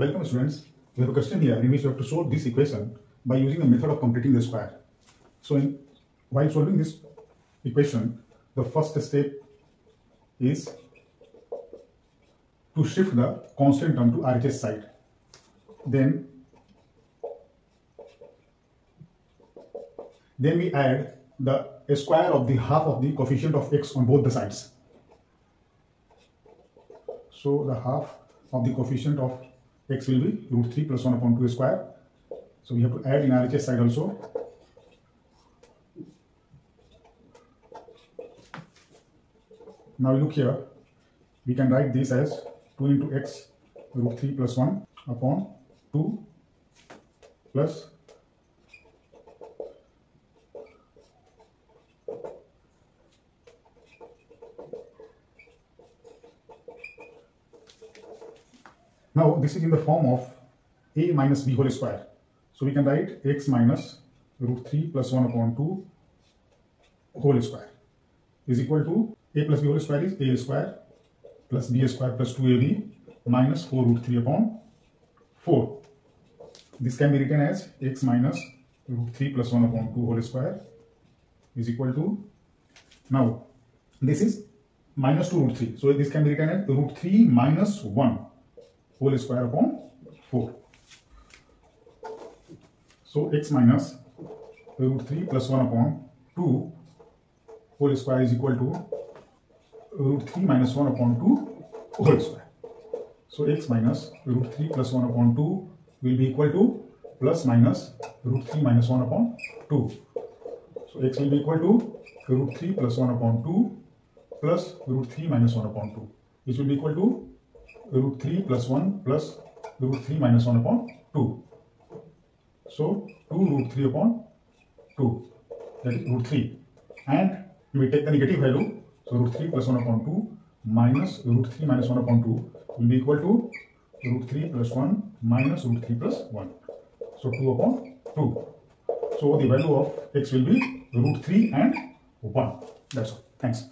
Welcome students. We have a question here in which you have to solve this equation by using the method of completing the square. So in, while solving this equation, the first step is to shift the constant term to RHS side. Then, then we add the square of the half of the coefficient of x on both the sides. So the half of the coefficient of x will be root 3 plus 1 upon 2 square. So we have to add in RHS side also. Now look here, we can write this as 2 into x root 3 plus 1 upon 2 plus Now this is in the form of a minus b whole square. So we can write x minus root 3 plus 1 upon 2 whole square is equal to a plus b whole square is a square plus b square plus 2ab minus 4 root 3 upon 4. This can be written as x minus root 3 plus 1 upon 2 whole square is equal to now this is minus 2 root 3. So this can be written as root 3 minus 1 whole square upon 4. So x minus root 3 plus 1 upon 2 whole square is equal to root 3 minus 1 upon 2 whole square. So x minus root 3 plus 1 upon 2 will be equal to plus minus root 3 minus 1 upon 2. So x will be equal to root 3 plus 1 upon 2 plus root 3 minus 1 upon 2 which will be equal to root 3 plus 1 plus root 3 minus 1 upon 2. So 2 root 3 upon 2 that is root 3 and we take the negative value so root 3 plus 1 upon 2 minus root 3 minus 1 upon 2 will be equal to root 3 plus 1 minus root 3 plus 1. So 2 upon 2. So the value of x will be root 3 and 1. That's all. Thanks.